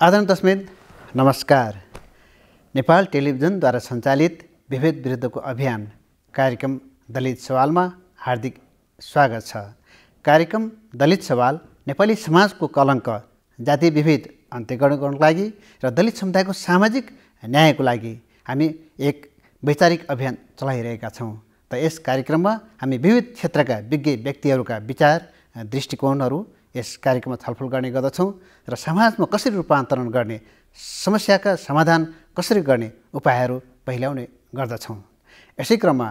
आदरण तस्मित नमस्कार। नेपाल टेलिभिजनद्वारा सञ्चालित विभेद विरुद्धको अभियान कार्यक्रम दलित सवालमा हार्दिक स्वागत छ। कार्यक्रम दलित सवाल नेपाली समाजको कलङ्क जातीय विभेद अन्त्य गर्नको लागि र दलित समुदायको सामाजिक न्यायको लागि हामी एक वैचारिक अभियान चलाइरहेका छौँ। त यस कार्यक्रममा हामी विविध क्षेत्रका विज्ञ व्यक्तिहरूका विचार दृष्टिकोणहरू यस कार्यक्रममा छलफल गर्ने गर्दछौँ र समाजमा कसरी रूपान्तरण गर्ने समस्याका समाधान कसरी गर्ने उपायहरू पहिल्याउने गर्दछौँ। यसै क्रममा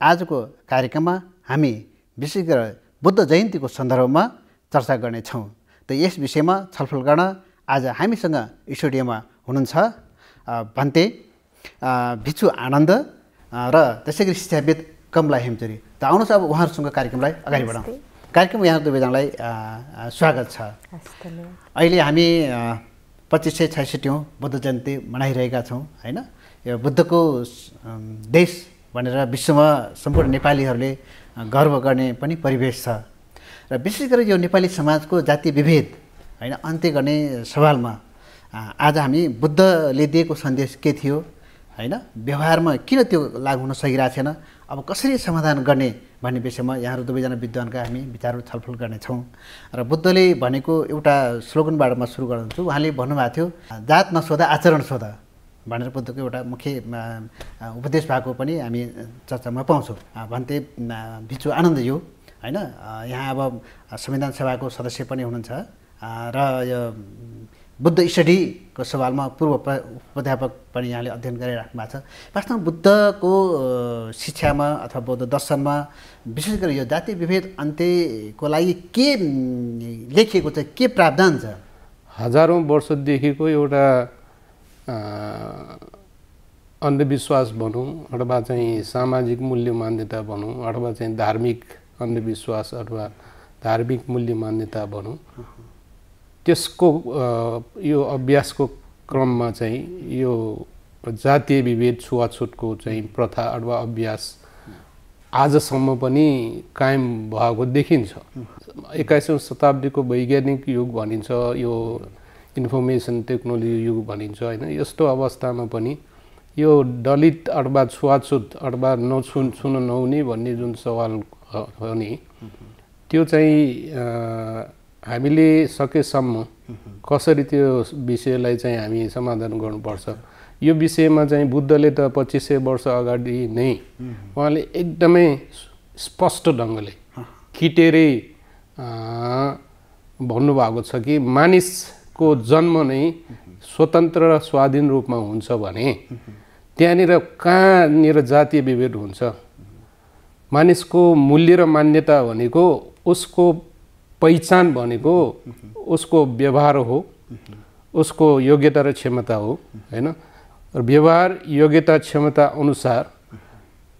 आजको कार्यक्रममा हामी विशेष गरेर बुद्ध जयन्तीको सन्दर्भमा चर्चा गर्नेछौँ त यस विषयमा छलफल गर्न आज हामीसँग स्टुडियोमा हुनुहुन्छ भन्ते भिचु आनन्द र त्यसै गरी शिक्षाविद कमला हेमचुरी। त आउनुहोस् अब उहाँहरूसँग कार्यक्रमलाई अगाडि बढाउँ। कार्यक्रम यहाँ दुवैजनालाई स्वागत छ। अहिले हामी पच्चिस सय छैसठीौँ बुद्ध जयन्ती मनाइरहेका छौँ होइन? यो बुद्धको देश भनेर विश्वमा सम्पूर्ण नेपालीहरूले गर्व गर्ने पनि परिवेश छ। र विशेष गरी यो नेपाली समाजको जातीय विभेद होइन? अन्त्य गर्ने सवालमा आज हामी बुद्धले दिएको सन्देश के थियो होइन? व्यवहारमा किन त्यो लागु हुन सकिरहेको छैन? अब कसरी समाधान गर्ने भन्ने विषयमा यहाँहरू दुवैजना विद्वानका हामी विचारहरू छलफल गर्नेछौँ। र बुद्धले भनेको एउटा स्लोगनबाट म सुरु गर्छु उहाँले भन्नुभएको थियो जात नसोधा आचरण सोध भनेर बुद्धको एउटा मुख्य उपदेश भएको पनि हामी चर्चामा पाउँछौँ। भन्ते भिचु आनन्दज्यू होइन? यहाँ अब संविधान सभाको सदस्य पनि हुनुहुन्छ। र यो बुद्ध स्टडीको सवालमा पूर्व प्राध्यापक पनि यहाँले अध्ययन गरिराख्नु भएको छ। वास्तवमा बुद्धको शिक्षामा अथवा बौद्ध दर्शनमा विशेष गरी यो जातीय विभेद अन्त्यको लागि के लेखिएको छ के प्रावधान छ? हजारौँ वर्षदेखिको एउटा अन्धविश्वास भनौँ अथवा चाहिँ सामाजिक मूल्य मान्यता भनौँ अथवा चाहिँ धार्मिक अन्धविश्वास अथवा धार्मिक मूल्य मान्यता भनौँ त्यसको यो अभ्यासको क्रममा चाहिँ यो जातीय विभेद छुवाछुटको चाहिँ प्रथा अथवा अभ्यास आजसम्म पनि कायम भएको देखिन्छ। एक्काइसौँ शताब्दीको वैज्ञानिक युग भनिन्छ यो इन्फर्मेसन टेक्नोलोजी युग भनिन्छ होइन? यस्तो अवस्थामा पनि यो दलित अथवा छुवाछुत अथवा नछु छुन नहुने भन्ने जुन सवाल हो नि त्यो चाहिँ हामीले सकेसम्म कसरी त्यो विषयलाई चाहिँ हामी समाधान गर्नुपर्छ? यो विषयमा चाहिँ बुद्धले त पच्चिस सय वर्ष अगाडि नै उहाँले एकदमै स्पष्ट ढङ्गले खिटेरै भन्नुभएको छ कि मानिसको जन्म नै स्वतन्त्र र स्वाधीन रूपमा हुन्छ भने त्यहाँनिर कहाँनिर जातीय विभेद हुन्छ? मानिसको मूल्य र मान्यता भनेको उसको पहिचान भनेको उसको व्यवहार हो। उसको योग्यता र क्षमता हो होइन? र व्यवहार योग्यता क्षमता अनुसार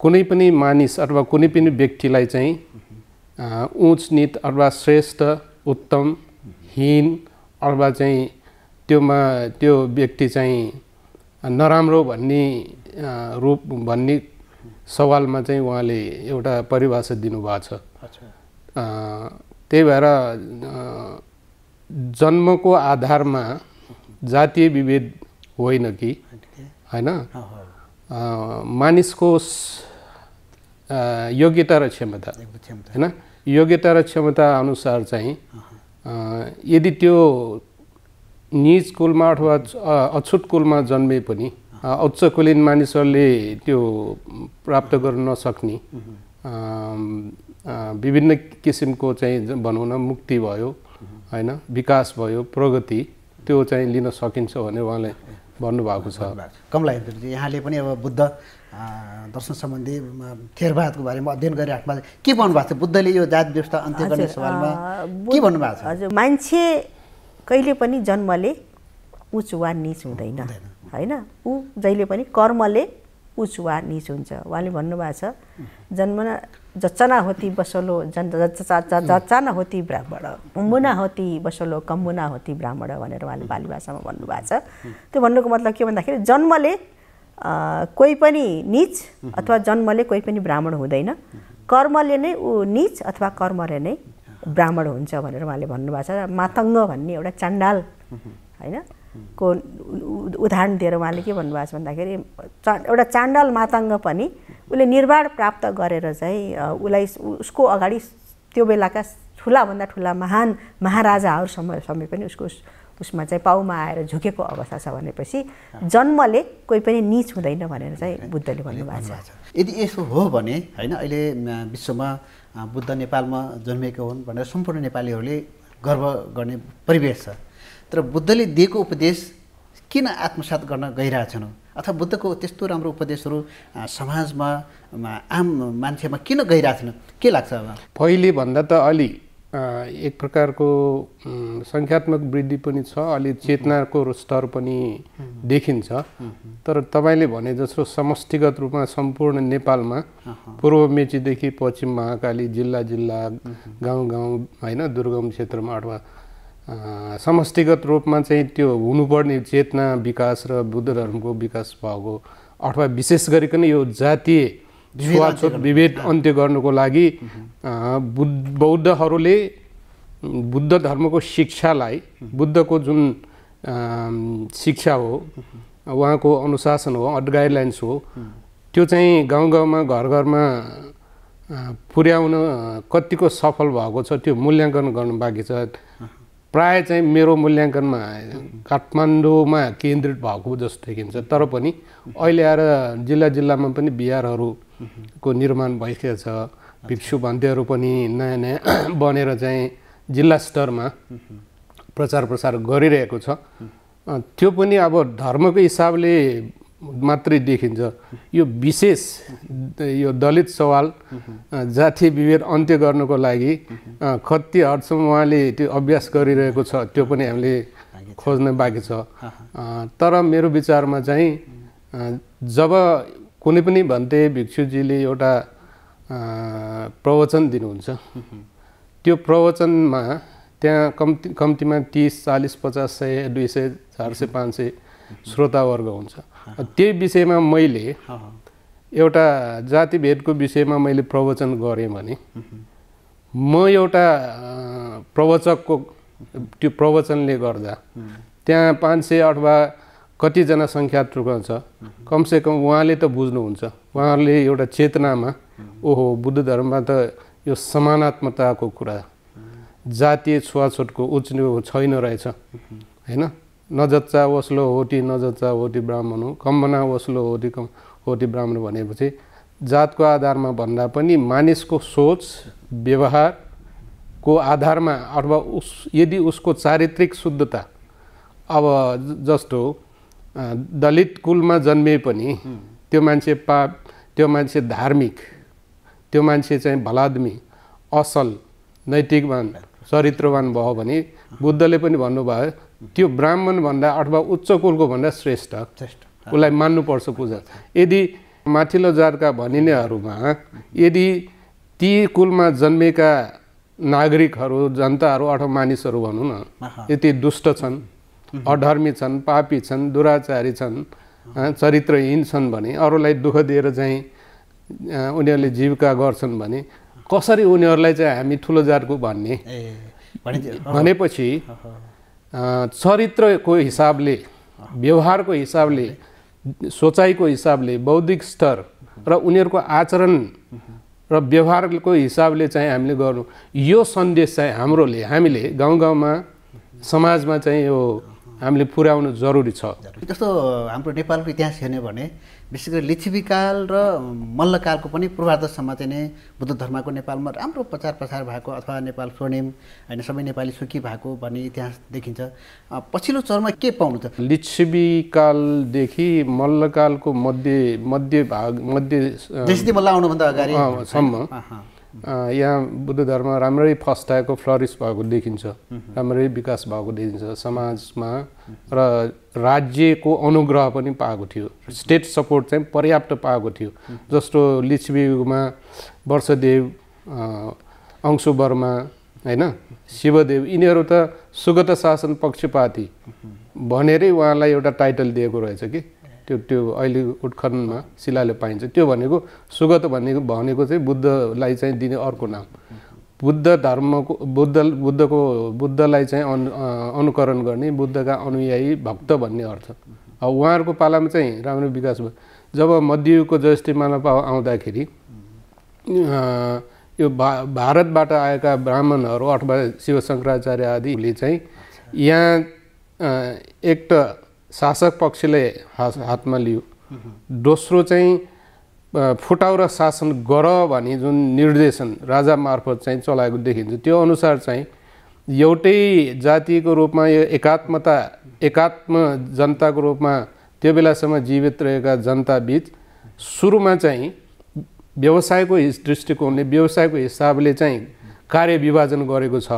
कुनै पनि मानिस अथवा कुनै पनि व्यक्तिलाई चाहिँ उच नित अथवा श्रेष्ठ उत्तम हीन अथवा चाहिँ त्योमा त्यो व्यक्ति चाहिँ नराम्रो भन्ने रूप भन्ने सवालमा चाहिँ उहाँले एउटा परिभाषा दिनुभएको छ। त्यही भएर जन्मको आधारमा जातीय विभेद होइन कि? होइन? मानिसको योग्यता र क्षमता होइन? योग्यता र क्षमता अनुसार चाहिँ यदि त्यो निज कुलमा अथवा अछुट कुलमा जन्मे पनि उच्च कुलीन मानिसहरूले त्यो प्राप्त गर्न नसक्ने विभिन्न किसिमको चाहिँ भनौँ न मुक्ति भयो होइन? विकास भयो प्रगति त्यो चाहिँ लिन सकिन्छ भने उहाँले भन्नुभएको छ। कमला यहाँले पनि अब बुद्ध दर्शन सम्बन्धी थेरवादको बारेमा अध्ययन गरिराख्नु भएको के भन्नुभएको छ? बुद्धले यो जात व्यवस्था अन्त्य गर्ने सवालमा के भन्नुभएको छ? हजुर मान्छे कहिले पनि जन्मले उच वा निच हुँदैन। होइन? ऊ जहिले पनि कर्मले उच वा निच हुन्छ। उहाँले भन्नुभएको छ जन्म जचना होती बसोलो जन जचाना होती ब्राह्मण कुम्बुना होती बसोलो कम्बुना होती ब्राह्मण भनेर उहाँले बाली भाषामा भन्नुभएको छ। त्यो भन्नुको मतलब के भन्दाखेरि जन्मले कोही पनि निच अथवा जन्मले कोही पनि ब्राह्मण हुँदैन। कर्मले नै ऊ निच अथवा कर्मले नै ब्राह्मण हुन्छ भनेर उहाँले भन्नुभएको छ। मातङ्ग भन्ने एउटा चण्डाल होइन? को उदाहरण दिएर उहाँले के भन्नुभएको छ भन्दाखेरि चा एउटा चाण्डाल माताङ्ग पनि उसले निर्वाण प्राप्त गरेर चाहिँ उसलाई उसको अगाडि त्यो बेलाका ठुलाभन्दा ठुला महान महाराजाहरूसम्म समय पनि उसको उस- उसमा चाहिँ पाउमा आएर झुकेको अवस्था छ भनेपछि जन्मले कोही पनि निच हुँदैन भनेर चाहिँ बुद्धले भन्नुभएको छ। यदि यसो हो भने होइन अहिले विश्वमा बुद्ध नेपालमा जन्मेका हुन् भनेर सम्पूर्ण नेपालीहरूले गर्व गर्ने परिवेश छ। तर बुद्धले दिएको उपदेश किन आत्मसात गर्न गइरहेछन्? अथवा बुद्धको त्यस्तो राम्रो उपदेशहरू समाजमा म, आम मान्छेमा किन गइरहेछन्? के लाग्छ अब? पहिले भन्दा त अलि एक प्रकारको सङ्ख्यात्मक वृद्धि पनि छ अलि चेतनाको स्तर पनि देखिन्छ। तर तपाईँले भने जस्तो समष्टिगत रूपमा सम्पूर्ण नेपालमा पूर्व मेचीदेखि पश्चिम महाकाली जिल्ला जिल्ला गाउँ गाउँ होइन दुर्गम क्षेत्रमा अथवा समष्टिगत रूपमा चाहिँ त्यो हुनुपर्ने चेतना विकास र बुद्ध धर्मको विकास भएको अथवा विशेष गरिकन यो जातीय छुवाछुत विभेद अन्त्य गर्नुको लागि बुद्ध बौद्धहरूले बुद्ध धर्मको शिक्षालाई बुद्धको जुन शिक्षा हो उहाँको अनुशासन हो गाइडलाइन्स हो त्यो चाहिँ गाउँ गाउँमा घर घरमा पुर्याउन कतिको सफल भएको छ त्यो मूल्याङ्कन गर्नु बाँकी छ। प्राय चाहिँ मेरो मूल्याङ्कनमा काठमाडौँमा केन्द्रित भएको जस्तो देखिन्छ। तर पनि अहिले आएर जिल्ला जिल्लामा पनि बिहारहरूको निर्माण भइसकेको छ। भिक्षु भन्तेहरू पनि नयाँ नयाँ बनेर चाहिँ जिल्ला स्तरमा प्रचार प्रसार गरिरहेको छ। त्यो पनि अब धर्मको हिसाबले मात्रै देखिन्छ। यो विशेष यो दलित सवाल जातीय विभेद अन्त्य गर्नुको लागि कति हदसम्म उहाँले त्यो अभ्यास गरिरहेको छ त्यो पनि हामीले खोज्न बाँकी छ। तर मेरो विचारमा चाहिँ जब कुनै पनि भन्ते भिक्षुजीले एउटा प्रवचन दिनुहुन्छ त्यो प्रवचनमा त्यहाँ कम्ती कम्तीमा तिस चालिस पचास सय दुई सय चार सय पाँच सय श्रोतावर्ग हुन्छ। त्यही विषयमा मैले एउटा जातिभेदको विषयमा मैले प्रवचन गरेँ भने म एउटा प्रवचकको त्यो प्रवचनले गर्दा त्यहाँ पाँच सय अथवा कतिजना सङ्ख्यात्मक छ। कमसेकम उहाँले त बुझ्नुहुन्छ। उहाँहरूले एउटा चेतनामा ओहो बुद्ध धर्ममा त यो समानात्मताको कुरा। जातीय छुवाछुटको उच्नु छैन रहेछ। होइन? नजच्चा वस्लो होटी नजच्चा होटी ब्राह्मण हो। कम्बना वस्लो होटी कम होटी ब्राह्मण भनेपछि जातको आधारमा भन्दा पनि मानिसको सोच व्यवहारको आधारमा अथवा उस यदि उसको चारित्रिक शुद्धता अब जस्तो दलित कुलमा जन्मे पनि त्यो मान्छे पाप त्यो मान्छे धार्मिक त्यो मान्छे चाहिँ भलादमी असल नैतिकवान चरित्रवान भयो भने बुद्धले पनि भन्नुभयो त्यो ब्राह्मणभन्दा अथवा उच्च कुलको भन्दा श्रेष्ठ। श्रेष्ठ। उसलाई मान्नुपर्छ पूजा। यदि माथिल्लो जातका भनिनेहरूमा यदि ती कुलमा जन्मेका नागरिकहरू जनताहरू अथवा मानिसहरू भनौँ न। यति दुष्ट छन् अधर्मी छन् पापी छन् दुराचारी छन् चरित्रहीन छन् भने अरूलाई दुःख दिएर चाहिँ उनीहरूले जीविका गर्छन् भने कसरी उनीहरूलाई चाहिँ हामी ठुलो जातको भन्ने? भनेपछि चरित्रको हिसाबले व्यवहारको हिसाबले सोचाइको हिसाबले बौद्धिक स्तर र उनीहरूको आचरण र व्यवहारको हिसाबले चाहिँ हामीले गर्नु। यो सन्देश चाहिँ हाम्रोले हामीले गाउँ गाउँमा समाजमा चाहिँ यो हामीले पुर्याउनु जरुरी छ। जस्तो हाम्रो नेपालको इतिहास हेर्ने भने विशेष गरी लिच्छिवीकाल र मल्लकालको पनि पूर्वार्धसम्म चाहिँ नै बुद्ध धर्मको नेपालमा राम्रो प्रचार प्रसार भएको अथवा नेपाल स्वर्णिम होइन सबै नेपाली सुखी भएको भन्ने इतिहास देखिन्छ। पछिल्लो चरणमा के पाउनु त लिच्छवी कालदेखि मल्लकालको मध्य मध्य भाग मध्य मल्ल आउनुभन्दा अगाडि। सम्म। यहाँ बुद्ध धर्म राम्ररी फस्टाएको फ्लरिस भएको देखिन्छ राम्ररी विकास भएको देखिन्छ समाजमा र राज्यको अनुग्रह पनि पाएको थियो। स्टेट सपोर्ट चाहिँ पर्याप्त पाएको थियो। जस्तो लिच्छवीमा वर्षदेव अंशु वर्मा होइन? शिवदेव यिनीहरू त सुगत शासन पक्षपाती भनेरै उहाँलाई एउटा टाइटल दिएको रहेछ कि? त्यो त्यो अहिले उत्खननमा शिलाले पाइन्छ। त्यो भनेको सुगत भनेको भनेको चाहिँ बुद्धलाई चाहिँ दिने अर्को नाम। बुद्ध धर्मको बुद्ध बुद्धको बुद्धलाई चाहिँ अनु अनुकरण गर्ने बुद्धका अनुयायी भक्त भन्ने अर्थ। अब उहाँहरूको पालामा चाहिँ राम्रो विकास भयो। जब मध्ययुगको जयस्तीमाला पाउ- आउँदाखेरि यो भा भारतबाट आएका ब्राह्मणहरू अथवा शिव शङ्कराचार्य आदिले चाहिँ यहाँ एक त शासक पक्षले हात हातमा लियो। दोस्रो चाहिँ फुटाउ र शासन गर भनी जुन निर्देशन राजा मार्फत चाहिँ चलाएको देखिन्छ त्यो अनुसार चाहिँ एउटै जातिको रूपमा यो एकात्मता एकात्म जनताको रूपमा त्यो बेलासम्म जीवित रहेका जनताबिच सुरुमा चाहिँ व्यवसायको दृष्टिकोणले व्यवसायको हिसाबले चाहिँ कार्य विभाजन गरेको छ।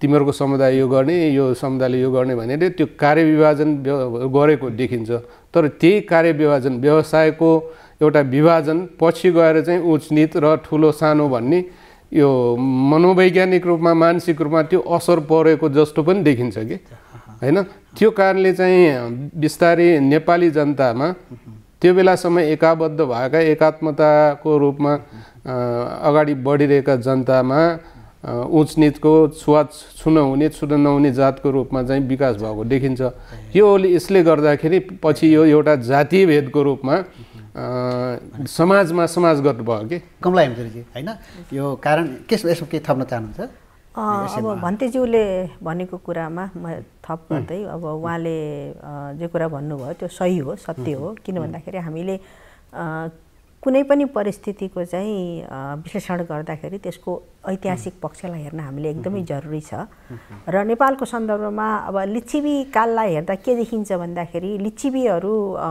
तिमीहरूको समुदाय यो गर्ने यो समुदायले यो गर्ने भनेर त्यो कार्य विभाजन व्य- गरेको देखिन्छ। तर त्यही कार्य विभाजन व्यवसायको एउटा विभाजन पछि गएर चाहिँ उचनित र ठुलो सानो भन्ने यो मनोवैज्ञानिक रूपमा मानसिक रूपमा त्यो असर परेको जस्तो पनि देखिन्छ कि? होइन? त्यो कारणले चाहिँ बिस्तारै नेपाली जनतामा त्यो बेलासम्म एकाबद्ध भएका एकात्मताको रूपमा अगाडि बढिरहेका जनतामा उचनिचको छुवा छुन हुने छुन नहुने जातको रूपमा चाहिँ विकास भएको देखिन्छ। यो यसले गर्दाखेरि पछि यो एउटा जातीय भेदको रूपमा समाजमा समाजगत भयो कि? कमला हेमचुरीजी होइन? यो कारण के यसमा केही थप्न चाहनुहुन्छ? अब भन्तेज्यूले भनेको कुरामा म थप गर्दै अब उहाँले जे कुरा भन्नुभयो त्यो सही हो सत्य हो किन भन्दाखेरि हामीले कुनै पनि परिस्थितिको चाहिँ विश्लेषण गर्दाखेरि त्यसको ऐतिहासिक पक्षलाई हेर्न हामीले एकदमै जरुरी छ। र नेपालको सन्दर्भमा अब लिच्छिवी काललाई हेर्दा के देखिन्छ भन्दाखेरि लिच्छिवीहरू अ,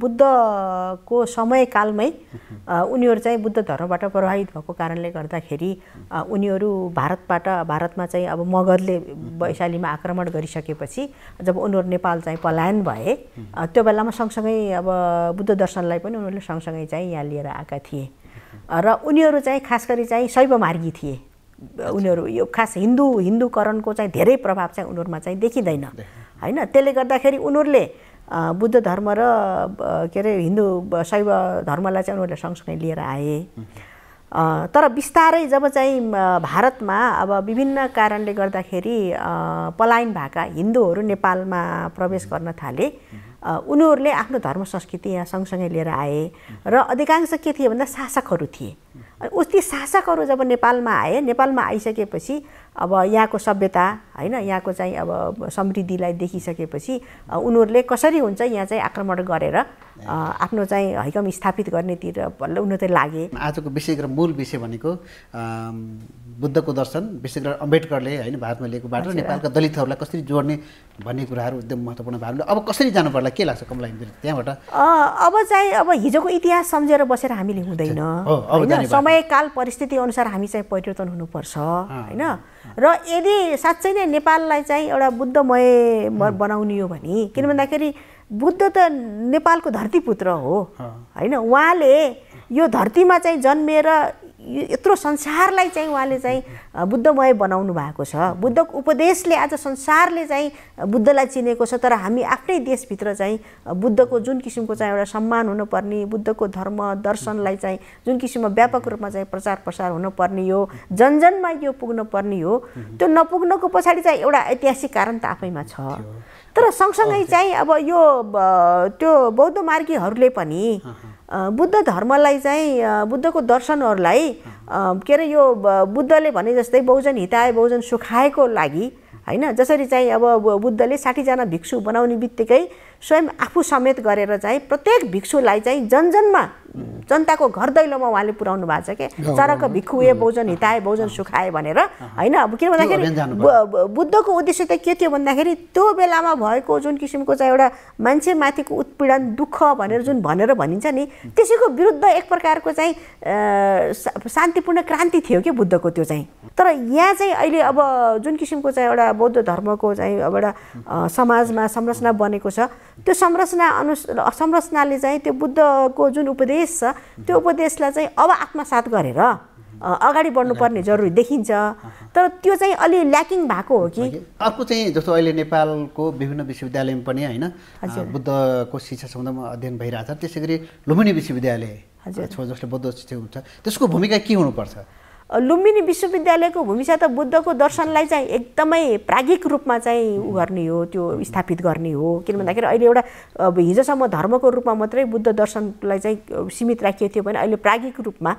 बुद्धको समयकालमै उनीहरू चाहिँ बुद्ध धर्मबाट प्रभावित भएको कारणले गर्दाखेरि उनीहरू भारतबाट भारतमा चाहिँ अब मगधले वैशालीमा आक्रमण गरिसकेपछि जब उनीहरू नेपाल चाहिँ पलायन भए त्यो बेलामा सँगसँगै अब बुद्ध दर्शनलाई पनि उनीहरूले सँगसँगै चाहिँ यहाँ लिएर आएका थिए। र उनीहरू चाहिँ खास गरी चाहिँ शैव मार्गी थिए उनीहरू यो खास हिन्दू हिन्दूकरणको चाहिँ धेरै प्रभाव चाहिँ उनीहरूमा चाहिँ देखिँदैन। होइन? त्यसले गर्दाखेरि उनीहरूले बुद्ध धर्म र के अरे हिन्दू शैव धर्मलाई चाहिँ उनीहरूले सँगसँगै लिएर आए। तर बिस्तारै जब चाहिँ भारतमा अब विभिन्न कारणले गर्दाखेरि पलायन भएका हिन्दूहरू नेपालमा प्रवेश गर्न थाले। उनीहरूले आफ्नो धर्म संस्कृति यहाँ सँगसँगै लिएर आए र अधिकांश के थिए भन्दा शासकहरू थिए। अनि उस ती शासकहरू जब नेपालमा आए नेपालमा आइसकेपछि अब यहाँको सभ्यता होइन यहाँको चाहिँ अब समृद्धिलाई देखिसकेपछि उनीहरूले कसरी हुन्छ यहाँ चाहिँ आक्रमण गरेर आफ्नो चाहिँ हैकम स्थापित गर्नेतिर बल्ल उनीहरू चाहिँ लागे आजको विषय गरेर मूल विषय भनेको बुद्धको दर्शन विशेष गरेर अम्बेडकरले होइन भारतमा लिएको बाटो र नेपालका दलितहरूलाई कसरी जोड्ने भन्ने कुराहरू एकदम महत्त्वपूर्ण भएको अब कसरी जानु पर्ला? के लाग्छ कमला त्यहाँबाट? अब चाहिँ अब हिजोको इतिहास सम्झेर बसेर हामीले हुँदैन। समयकाल परिस्थिति अनुसार हामी चाहिँ परिवर्तन हुनुपर्छ होइन। र यदि साँच्चै नै नेपाललाई चाहिँ एउटा बुद्धमय बनाउने हो भने किन भन्दाखेरि बुद्ध त नेपालको धरतीपुत्र हो। होइन उहाँले यो धरतीमा चाहिँ जन्मिएर यत्रो संसारलाई चाहिँ उहाँले चाहिँ बुद्धमय बनाउनु भएको छ। बुद्धको उपदेशले आज संसारले चाहिँ बुद्धलाई चिनेको छ तर हामी आफ्नै देशभित्र चाहिँ बुद्धको जुन किसिमको चाहिँ एउटा सम्मान हुनुपर्ने बुद्धको धर्म दर्शनलाई चाहिँ जुन किसिममा व्यापक रूपमा चाहिँ प्रचार प्रसार हुनुपर्ने हो जन जनमा यो पुग्नु पर्ने हो त्यो नपुग्नको पछाडि चाहिँ एउटा ऐतिहासिक कारण त आफैमा छ। तर सँगसँगै चाहिँ अब यो त्यो बौद्ध मार्गीहरूले पनि बुद्ध धर्मलाई चाहिँ बुद्धको दर्शनहरूलाई के अरे यो बुद्धले भने जस्तै बहुजन हिताय बहुजन सुखाएको लागि होइन? जसरी चाहिँ अब बुद्धले साठीजना भिक्षु बनाउने बित्तिकै स्वयं आफू समेत गरेर चाहिँ प्रत्येक भिक्षुलाई चाहिँ जनजनमा जनताको घर दैलोमा उहाँले पुर्याउनु भएको छ के? चरक भिक्षु ए बहुजन हिताए बहुजन सुखाए भनेर होइन? अब किन भन्दाखेरि बुद्धको उद्देश्य त के थियो भन्दाखेरि त्यो बेलामा भएको जुन किसिमको चाहिँ एउटा मान्छेमाथिको उत्पीडन दुःख भनेर जुन भनेर भनिन्छ नि त्यसैको विरुद्ध एक प्रकारको चाहिँ शान्तिपूर्ण क्रान्ति थियो कि बुद्धको त्यो चाहिँ? तर यहाँ चाहिँ अहिले अब जुन किसिमको चाहिँ एउटा बौद्ध धर्मको चाहिँ अब एउटा समाजमा संरचना बनेको छ त्यो संरचना अनु संरचनाले चाहिँ त्यो बुद्धको जुन उपदेश छ त्यो उपदेशलाई चाहिँ अब आत्मसात गरेर अगाडि बढ्नुपर्ने जरुरी देखिन्छ। तर त्यो चाहिँ अलि ल्याकिङ भएको हो कि? अर्को चाहिँ जस्तो अहिले नेपालको विभिन्न विश्वविद्यालयमा पनि होइन। बुद्धको शिक्षा सम्बन्धमा अध्ययन भइरहेछ त्यसै गरी लुम्बिनी विश्वविद्यालय। छ जसले बौद्ध शिक्षा हुन्छ त्यसको भूमिका के हुनुपर्छ? लुम्बिनी विश्वविद्यालयको भूमिका त बुद्धको दर्शनलाई चाहिँ एकदमै प्राज्ञिक रूपमा चाहिँ उ गर्ने हो त्यो स्थापित गर्ने हो। किन भन्दाखेरि अहिले एउटा अब हिजोसम्म धर्मको रूपमा मात्रै बुद्ध दर्शनलाई चाहिँ सीमित राखिएको थियो भने अहिले प्राज्ञिक रूपमा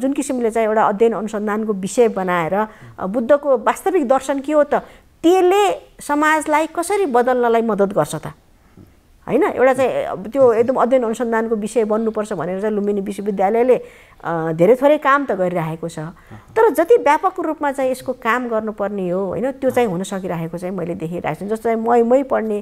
जुन किसिमले चाहिँ एउटा अध्ययन अनुसन्धानको विषय बनाएर बुद्धको वास्तविक दर्शन के हो त त्यसले समाजलाई कसरी बदल्नलाई मद्दत गर्छ त? होइन? एउटा चाहिँ त्यो एकदम अध्ययन अनुसन्धानको विषय बन्नुपर्छ भनेर चाहिँ लुम्बिनी विश्वविद्यालयले धेरै थोरै काम त गरिरहेको छ। तर जति व्यापक रूपमा चाहिँ यसको काम गर्नुपर्ने हो होइन त्यो चाहिँ हुन सकिरहेको चाहिँ मैले देखिरहेको छु। जस्तो चाहिँ मै मै पढ्ने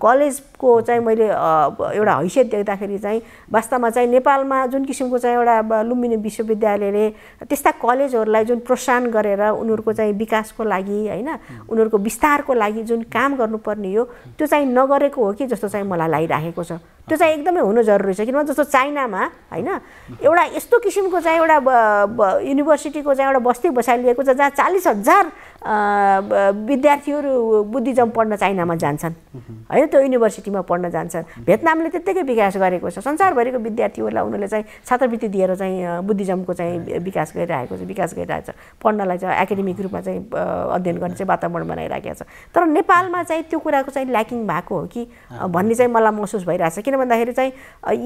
कलेजको चाहिँ मैले एउटा हैसियत देख्दाखेरि चाहिँ वास्तवमा चाहिँ नेपालमा जुन किसिमको चाहिँ एउटा लुम्बिनी विश्वविद्यालयले त्यस्ता कलेजहरूलाई जुन प्रोत्साहन गरेर उनीहरूको चाहिँ विकासको लागि होइन उनीहरूको विस्तारको लागि जुन काम गर्नुपर्ने हो त्यो चाहिँ नगरेको हो कि जस्तो चाहिँ मलाई लागिरहेको छ। त्यो चाहिँ एकदमै हुनु जरुरी छ किनभने जस्तो चाइनामा होइन एउटा यस्तो किसिमको चाहिँ एउटा युनिभर्सिटीको चाहिँ एउटा बस्ती बसालिएको छ जहाँ चालिस हजार विद्यार्थीहरू बुद्धिज्म पढ्न चाइनामा जान्छन्। होइन त्यो युनिभर्सिटीमा पढ्न जान्छन्। भेटनामले त्यत्तिकै विकास गरेको छ। संसारभरिको विद्यार्थीहरूलाई उनीहरूले चाहिँ छात्रवृत्ति दिएर चाहिँ बुद्धिज्मको चाहिँ विकास गरिरहेको छ विकास गरिरहेको छ। पढ्नलाई चाहिँ एकाडेमिक रूपमा चाहिँ अध्ययन गर्ने चाहिँ वातावरण बनाइराखेको छ। तर नेपालमा चाहिँ त्यो कुराको चाहिँ ल्याकिङ भएको हो कि भन्ने चाहिँ मलाई महसुस भइरहेको छ। किन भन्दाखेरि चाहिँ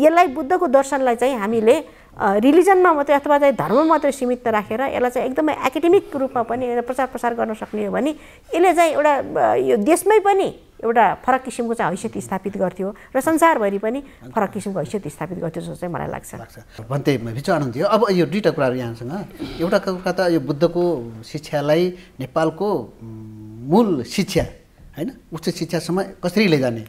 यसलाई बुद्धको दर्शनलाई चाहिँ हामीले रिलिजनमा मात्रै अथवा चाहिँ धर्म मात्रै सीमित नराखेर यसलाई चाहिँ एकदमै एकाडेमिक रूपमा पनि प्रचार प्रसार गर्न सक्ने हो भने यसले चाहिँ एउटा यो देशमै पनि एउटा फरक किसिमको चाहिँ हैसियत स्थापित गर्थ्यो र संसारभरि पनि फरक किसिमको हैसियत स्थापित गर्थ्यो जस्तो चाहिँ मलाई लाग्छ। लाग्छ। भन्दै भित्र आनन्द थियो। अब यो दुईवटा कुराहरू यहाँसँग। एउटा कुरा त यो बुद्धको शिक्षालाई नेपालको मूल शिक्षा होइन? उच्च शिक्षासम्म कसरी लैजाने?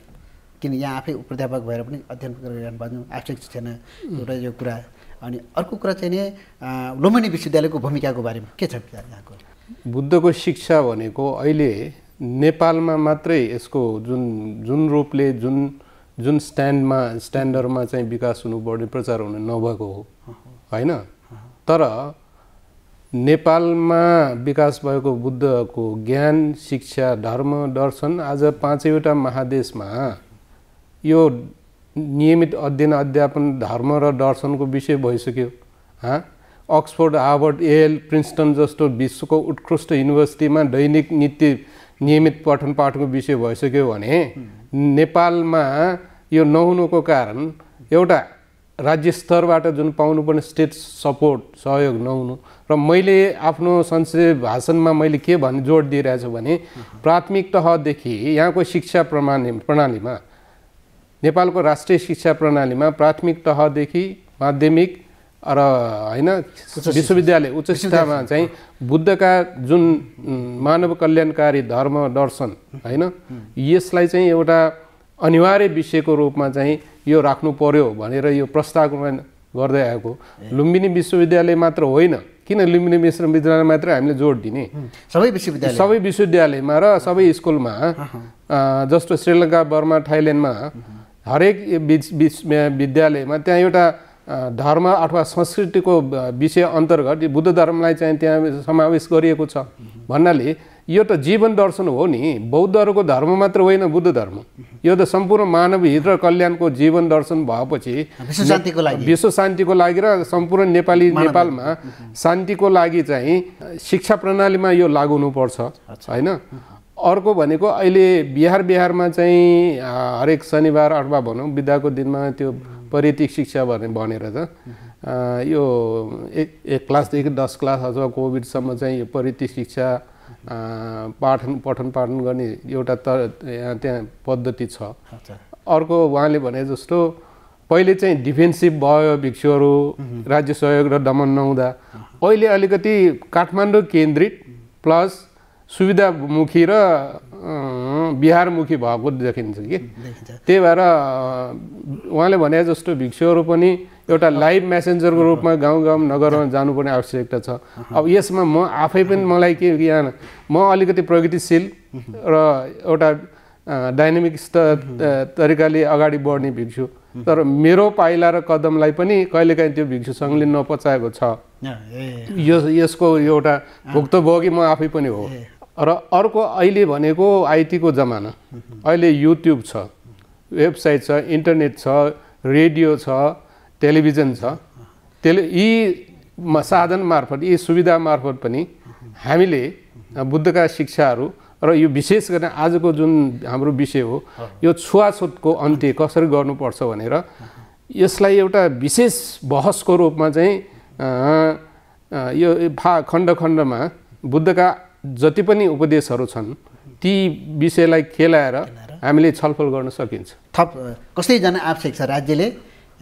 किन यहाँ आफै प्राध्यापक भएर पनि अध्ययन गरिरहनु भएको आवश्यक छैन एउटा यो कुरा। अनि अर्को कुरा चाहिँ नि लुम्बिनी विश्वविद्यालयको भूमिकाको बारेमा के छ विचार यहाँको? बुद्धको शिक्षा भनेको अहिले नेपालमा मात्रै यसको जुन जुन रूपले जुन जुन स्ट्यान्डमा स्ट्यान्डर्डमा चाहिँ विकास हुनुपर्ने प्रचार हुनु नभएको हो। होइन? तर नेपालमा विकास भएको बुद्धको ज्ञान शिक्षा धर्म दर्शन आज पाँचैवटा महादेशमा यो नियमित अध्ययन अध्यापन धर्म र दर्शनको विषय भइसक्यो। हाँ? अक्सफोर्ड हार्वर्ड एल प्रिन्सटन जस्तो विश्वको उत्कृष्ट युनिभर्सिटीमा दैनिक नित्य नियमित पठन पाठनको विषय भइसक्यो भने नेपालमा यो नहुनुको कारण एउटा राज्य स्तरबाट जुन पाउनुपर्ने स्टेट सपोर्ट सहयोग नहुनु र मैले आफ्नो संसदीय भाषणमा मैले के भन् जोड दिइरहेको छु भने प्राथमिक तहदेखि यहाँको शिक्षा प्रणाली प्रणालीमा नेपालको राष्ट्रिय शिक्षा प्रणालीमा प्राथमिक तहदेखि माध्यमिक र होइन विश्वविद्यालय उच्च शिक्षामा चाहिँ बुद्धका जुन मानव कल्याणकारी धर्म दर्शन होइन यसलाई चाहिँ एउटा अनिवार्य विषयको रूपमा चाहिँ यो राख्नु पर्यो भनेर यो प्रस्ताव गर्दै आएको लुम्बिनी विश्वविद्यालय मात्र होइन। किन लुम्बिनी विश्वविद्यालय मात्र हामीले जोड दिने? सबै विश्वविद्यालय। सबै विश्वविद्यालयमा र सबै स्कुलमा जस्तो श्रीलङ्का बर्मा थाइल्यान्डमा हरेक विद्यालयमा त्यहाँ एउटा धर्म अथवा संस्कृतिको विषय अन्तर्गत बुद्ध धर्मलाई चाहिँ त्यहाँ समावेश गरिएको छ। भन्नाले यो त जीवन दर्शन हो नि। बौद्धहरूको धर्म मात्र होइन बुद्ध धर्म। यो त सम्पूर्ण मानव हित र कल्याणको जीवन दर्शन भएपछि विश्व शान्तिको लागि। विश्व शान्तिको लागि र सम्पूर्ण नेपाली नेपालमा शान्तिको लागि चाहिँ शिक्षा प्रणालीमा यो लागु हुनुपर्छ। होइन? अर्को भनेको अहिले बिहार बिहारमा चाहिँ हरेक शनिबार अथवा भनौँ बिदाको दिनमा त्यो परितिक शिक्षा भने भनेर त यो एक एक क्लासदेखि दस क्लास अथवा कोभिडसम्म चाहिँ यो परितिक शिक्षा पाठन पठन पाठन गर्ने एउटा त यहाँ त्यहाँ पद्धति छ। अर्को उहाँले भने जस्तो पहिले चाहिँ डिफेन्सिभ भयो भिक्षुहरू राज्य सहयोग र दमन नहुँदा अहिले अलिकति काठमाडौँ केन्द्रित प्लस सुविधामुखी र बिहारमुखी भएको देखिन्छ कि? त्यही भएर उहाँले भने जस्तो भिक्षुहरू पनि एउटा लाइभ मेसेन्जरको रूपमा गाउँ गाउँ नगरमा जानुपर्ने आवश्यकता छ। अब यसमा म आफै पनि मलाई के यहाँ म अलिकति प्रगतिशील र एउटा डाइनामिक तरिकाले अगाडि बढ्ने भिक्षु। तर मेरो पाइला र कदमलाई पनि कहिलेकाहीँ त्यो भिक्षु सङ्घले नपचाएको छ। यो यसको एउटा भुक्तभोगी म आफै पनि हो? र अर्को अहिले भनेको आइटीको जमाना। अहिले युट्युब छ वेबसाइट छ इन्टरनेट छ रेडियो छ टेलिभिजन छ। टेलि यी साधन मार्फत यी सुविधा मार्फत पनि हामीले बुद्धका शिक्षाहरू र यो विशेष गरेर आजको जुन हाम्रो विषय हो यो छुवाछुतको अन्त्य कसरी गर्नुपर्छ भनेर यसलाई एउटा विशेष बहसको रूपमा चाहिँ यो फा खण्ड खण्डमा बुद्धका जति पनि उपदेशहरू छन् ती विषयलाई खेलाएर हामीले छलफल गर्न सकिन्छ। थप अ, कसरी जान आवश्यक छ राज्यले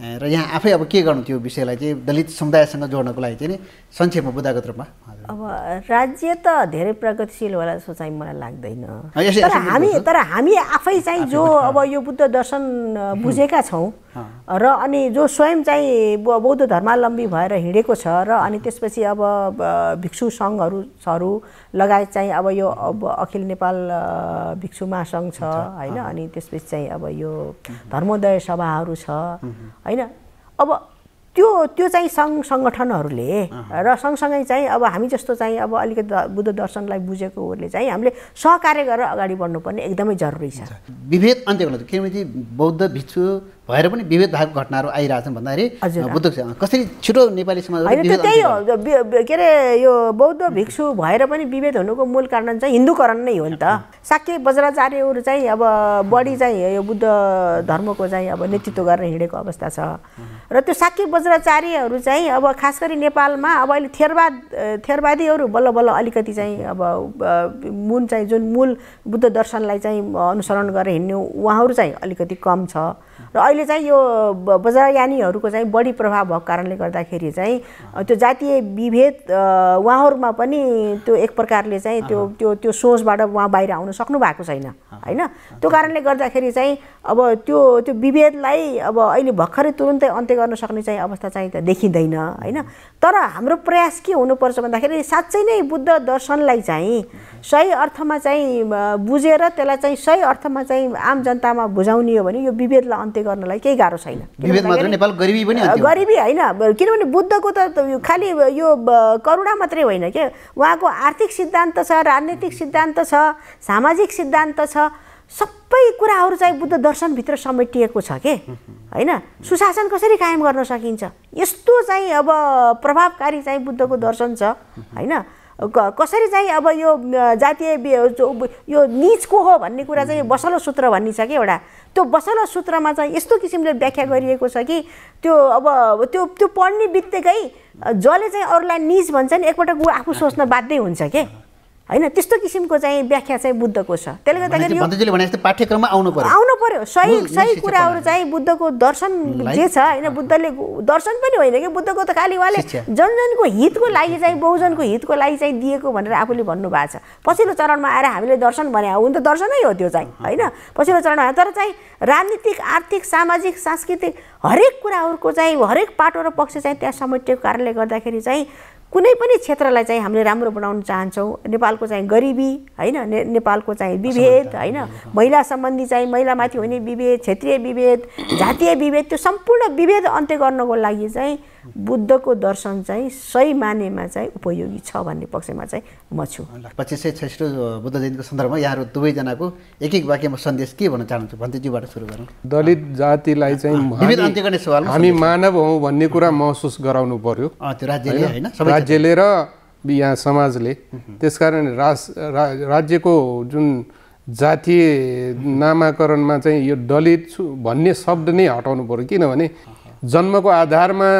र यहाँ आफै अब के गर्नु त्यो विषयलाई चाहिँ दलित समुदायसँग जोड्नको लागि चाहिँ नि संक्षेपमा बुदागत रूपमा अब राज्य त धेरै प्रगतिशील होला जस्तो चाहिँ मलाई लाग्दैन। तर हामी तर हामी आफै चाहिँ जो अब यो बुद्ध दर्शन बुझेका छौँ र अनि जो स्वयं चाहिँ बौद्ध धर्मावलम्बी भएर हिँडेको छ र अनि त्यसपछि अब भिक्षु सङ्घहरू हरू लगायत चाहिँ अब यो अब अखिल नेपाल भिक्षु महासङ्घ छ होइन। अनि त्यसपछि चाहिँ अब यो धर्मोदय सभाहरू छ होइन। अब त्यो त्यो चाहिँ सङ्घ सङ्गठनहरूले र सँगसँगै चाहिँ अब हामी जस्तो चाहिँ अब अलिकति बुद्ध दर्शनलाई बुझेकोहरूले चाहिँ हामीले सहकार्य गरेर अगाडि बढ्नुपर्ने एकदमै जरुरी छ। विभेद अन्त्य गर्नु किनभने बौद्ध भिक्षु भएर पनि विभेद भएको घटनाहरू आइरहेछन् भन्दाखेरि बुद्ध कसरी छिटो नेपाली विभेद त्यही हो। के अरे यो बौद्ध भिक्षु भएर पनि विभेद हुनुको मूल कारण चाहिँ हिन्दूकरण नै हो नि त। साक्य वज्राचार्यहरू चाहिँ अब बढी चाहिँ यो बुद्ध धर्मको चाहिँ अब नेतृत्व गरेर हिँडेको अवस्था छ। र त्यो साक्य वज्राचार्यहरू चाहिँ अब खास गरी नेपालमा अब अहिले थेरवाद थेरवादीहरू बल्ल बल्ल अलिकति चाहिँ अब मुन चाहिँ जुन मूल बुद्ध दर्शनलाई चाहिँ अनुसरण गरेर हिँड्ने उहाँहरू चाहिँ अलिकति कम छ। र अहिले चाहिँ यो ब- वज्रयानीहरूको चाहिँ बढी प्रभाव भएको कारणले गर्दाखेरि चाहिँ त्यो जातीय विभेद उहाँहरूमा पनि त्यो एक प्रकारले चाहिँ त्यो त्यो त्यो सोचबाट उहाँ बाहिर आउन सक्नु भएको छैन होइन? त्यो कारणले गर्दाखेरि चाहिँ अब त्यो त्यो विभेदलाई अब अहिले भर्खरै तुरुन्तै अन्त्य गर्न सक्ने चाहिँ अवस्था चाहिँ त देखिँदैन होइन? तर हाम्रो प्रयास के हुनुपर्छ भन्दाखेरि साँच्चै नै बुद्ध दर्शनलाई चाहिँ सही अर्थमा चाहिँ बुझेर त्यसलाई चाहिँ सही अर्थमा चाहिँ आम जनतामा बुझाउने हो भने यो विभेदलाई अन्त्य गर्नलाई केही गाह्रो छैन गरिबी पनि। गरिबी होइन किनभने बुद्धको त खालि यो करुणा मात्रै होइन के उहाँको आर्थिक सिद्धान्त छ राजनीतिक सिद्धान्त छ सामाजिक सिद्धान्त छ सबै कुराहरू चाहिँ बुद्ध दर्शनभित्र समेटिएको छ के? होइन? सुशासन कसरी कायम गर्न सकिन्छ? यस्तो चाहिँ अब प्रभावकारी चाहिँ बुद्धको दर्शन छ होइन? कसरी चाहिँ अब यो जातीय यो निच को हो भन्ने कुरा चाहिँ बसलो सूत्र भन्ने छ कि एउटा? त्यो बसलो सूत्रमा चाहिँ यस्तो किसिमले व्याख्या गरिएको छ कि त्यो अब त्यो त्यो पढ्ने बित्तिकै जसले चाहिँ अरूलाई निज भन्छ नि एकपटक ऊ आफू सोच्न बाध्य हुन्छ के? होइन त्यस्तो किसिमको चाहिँ व्याख्या चाहिँ बुद्धको छ। त्यसले गर्दाखेरि पाठ्यक्रममा आउनु पर्यो। आउनु पर्यो। सही सही कुराहरू। चाहिँ बुद्धको दर्शन जे छ होइन बुद्धले दर्शन पनि होइन कि? बुद्धको त खालि उहाँले। जनजनको हितको लागि चाहिँ बहुजनको हितको लागि चाहिँ दिएको भनेर आफूले भन्नुभएको छ। पछिल्लो चरणमा आएर हामीले दर्शन भने हुन त दर्शनै हो त्यो चाहिँ होइन? पछिल्लो चरणमा तर चाहिँ राजनीतिक आर्थिक सामाजिक सांस्कृतिक हरेक कुराहरूको चाहिँ हरेक पाटो र पक्ष चाहिँ त्यहाँ समेटिएको कारणले गर्दाखेरि चाहिँ कुनै पनि क्षेत्रलाई चाहिँ हामीले राम्रो बनाउन चाहन्छौँ। नेपालको चाहिँ गरिबी होइन? ने नेपालको चाहिँ विभेद होइन? महिला सम्बन्धी चाहिँ महिलामाथि हुने विभेद क्षेत्रीय विभेद जातीय विभेद त्यो सम्पूर्ण विभेद अन्त्य गर्नको लागि चाहिँ बुद्धको दर्शन चाहिँ सही मानेमा चाहिँ उपयोगी छ भन्ने पक्षमा चाहिँ म छु। पच्चिस सय छैसठी बुद्ध जयन्तीको सन्दर्भमा यहाँहरू दुवैजनाको एक एक वाक्यमा सन्देश के भन्न चाहन्छु भन्तेजीबाट सुरु गरौँ। दलित जातिलाई चाहिँ हामी- मानव हौँ भन्ने कुरा महसुस गराउनु पर्यो। अँ, त्यो राज्यले होइन? सबै राज्यले र यहाँ समाजले। त्यसकारण राज राज्यको जुन जातीय नामाकरणमा चाहिँ यो दलित छु भन्ने शब्द नै हटाउनु पर्यो। किनभने जन्मको आधारमा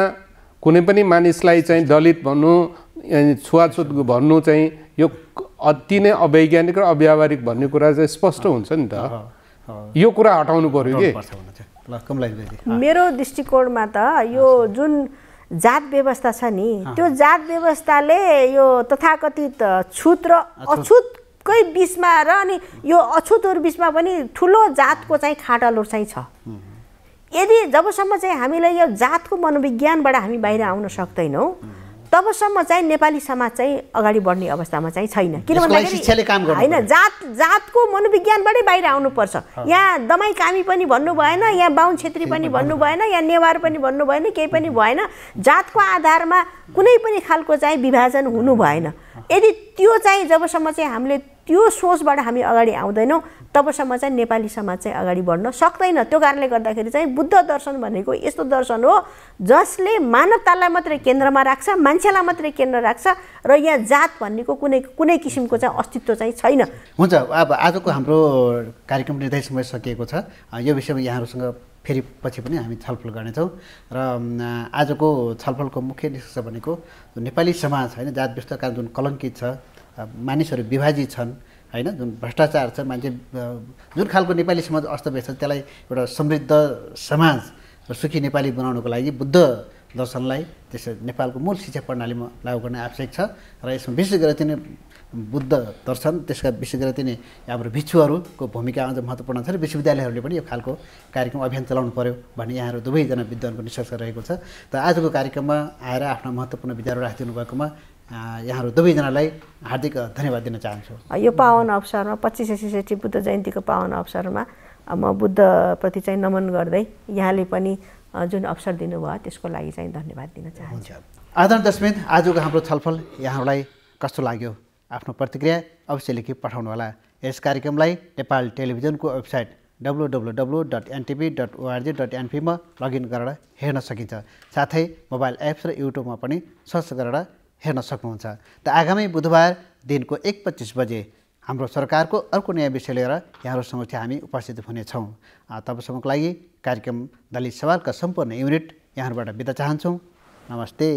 कुनै पनि मानिसलाई चाहिँ दलित भन्नु छुवाछुत भन्नु चाहिँ यो अति नै अवैज्ञानिक र अव्यावहारिक भन्ने कुरा चाहिँ स्पष्ट हुन्छ नि त। यो कुरा हटाउनु पर्यो कि? मेरो दृष्टिकोणमा त यो जुन जात व्यवस्था छ नि त्यो जात व्यवस्थाले यो तथाकथित छुत र अछुतकै बिचमा र अनि यो अछुतहरू बिचमा पनि ठुलो जातको चाहिँ खाटलो चाहिँ छ। यदि जबसम्म चाहिँ हामीलाई यो जातको मनोविज्ञानबाट हामी बाहिर आउन सक्दैनौँ तबसम्म चाहिँ नेपाली समाज चाहिँ अगाडि बढ्ने अवस्थामा चाहिँ छैन। किन यसको लागि भन्दाखेरि शिक्षाले काम गर्नु होइन जात जातको मनोविज्ञानबाटै बाहिर आउनुपर्छ। यहाँ दमाई कामी पनि भन्नु भएन यहाँ बाहुन छेत्री पनि भन्नु भएन यहाँ नेवार पनि भन्नु भएन केही पनि भएन। जातको आधारमा कुनै पनि खालको चाहिँ विभाजन हुनु भएन। यदि त्यो चाहिँ जबसम्म चाहिँ हामीले त्यो सोचबाट हामी अगाडि आउँदैनौँ। तबसम्म चाहिँ नेपाली समाज चाहिँ अगाडि बढ्न सक्दैन। त्यो कारणले गर्दाखेरि चाहिँ बुद्ध दर्शन भनेको यस्तो दर्शन हो जसले मानवतालाई मात्रै केन्द्रमा राख्छ मान्छेलाई मात्रै केन्द्र राख्छ र यहाँ जात भन्नेको कुनै कुनै किसिमको चाहिँ अस्तित्व चाहिँ छैन। हुन्छ अब आजको हाम्रो कार्यक्रम निर्धारित समय सकिएको छ। यो विषयमा यहाँहरूसँग फेरि पछि पनि हामी छलफल गर्नेछौँ र आजको छलफलको मुख्य निष्कर्ष भनेको नेपाली समाज होइन जात व्यवस्थाका जुन कलङ्कित छ मानिसहरू विभाजित छन् होइन? जुन भ्रष्टाचार छ मान्छे जुन खालको नेपाली समाज अस्तव्यस्त छ त्यसलाई एउटा समृद्ध समाज र सुखी नेपाली बनाउनको लागि बुद्ध दर्शनलाई त्यस नेपालको मूल शिक्षा प्रणालीमा लागू गर्ने आवश्यक छ र यसमा विशेष गरेर चाहिँ बुद्ध दर्शन त्यसका विशेष गरेर चाहिँ हाम्रो भिक्षुहरूको भूमिका अझ महत्त्वपूर्ण छ र विश्वविद्यालयहरूले पनि यो खालको कार्यक्रम अभियान चलाउनु पऱ्यो भन्ने यहाँहरू दुवैजना विद्वानको निष्कर्ष रहेको छ। त आजको कार्यक्रममा आएर आफ्ना महत्त्वपूर्ण विचारहरू राखिदिनु भएकोमा यहाँहरू दुवैजनालाई हार्दिक धन्यवाद दिन चाहन्छु। यो पावन अवसरमा पच्चिस सय बुद्ध जयन्तीको पावन अवसरमा म बुद्धप्रति चाहिँ नमन गर्दै यहाँले पनि जुन अवसर दिनुभयो त्यसको लागि चाहिँ धन्यवाद दिन चाहन्छु। आदरण दशमित आजको हाम्रो छलफल यहाँहरूलाई कस्तो लाग्यो? आफ्नो प्रतिक्रिया अवश्य लेखी पठाउनुहोला। यस कार्यक्रमलाई नेपाल टेलिभिजनको website W W W dot NTV dot ORG dot एनपीमा login गरेर हेर्न सकिन्छ। साथै मोबाइल एप्स र युट्युबमा पनि सर्च गरेर हेर्न सक्नुहुन्छ। त आगामी बुधबार दिनको एक पच्चिस बजे हाम्रो सरकारको अर्को नयाँ विषय लिएर यहाँहरू समक्ष हामी उपस्थित हुनेछौँ। तबसम्मको लागि कार्यक्रम दलित सवालका सम्पूर्ण युनिट यहाँहरूबाट बिदा चाहन्छौँ। नमस्ते।